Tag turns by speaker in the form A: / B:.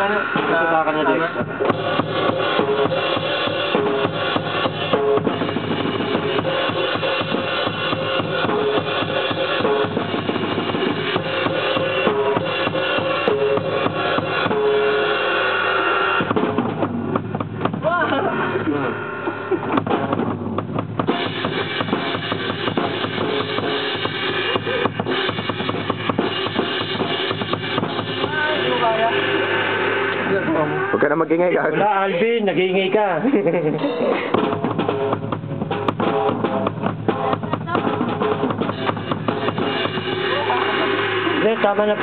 A: ano, sa na Dex.
B: Huwag ka na magingay ka.
A: Wala, Alvin, nag-iingay ka. Hindi, tama na.